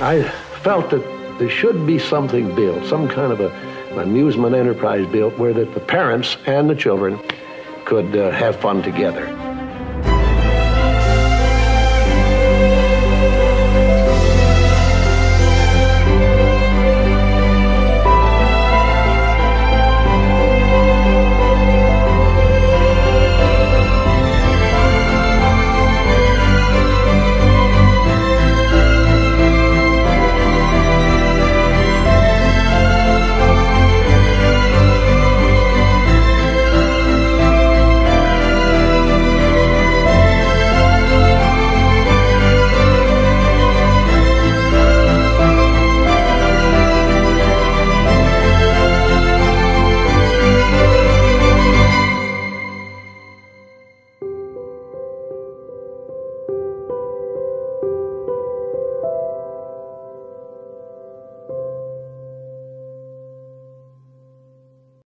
I felt that there should be something built, some kind of a, an amusement enterprise built where that the parents and the children could uh, have fun together.